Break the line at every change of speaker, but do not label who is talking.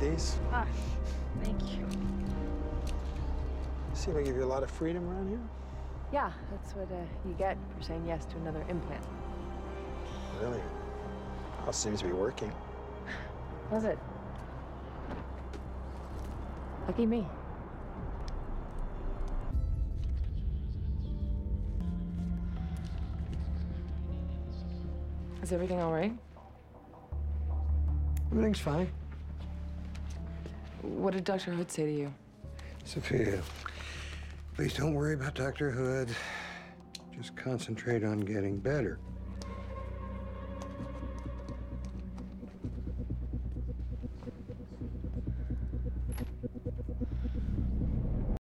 these.
Ah, thank you.
Seem to give you a lot of freedom around here.
Yeah, that's what uh, you get for saying yes to another implant.
Really? All seems to be working.
Was it? Lucky me. Is everything all right?
Everything's fine.
What did Dr. Hood say to you?
Sophia, please don't worry about Dr. Hood. Just concentrate on getting better.